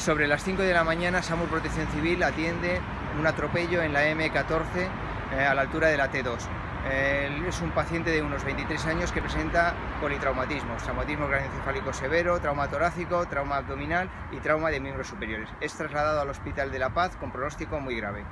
Sobre las 5 de la mañana, SAMUR Protección Civil atiende un atropello en la M14 eh, a la altura de la T2. es un paciente de unos 23 años que presenta politraumatismos, traumatismo craneoencefálico severo, trauma torácico, trauma abdominal y trauma de miembros superiores. Es trasladado al Hospital de la Paz con pronóstico muy grave.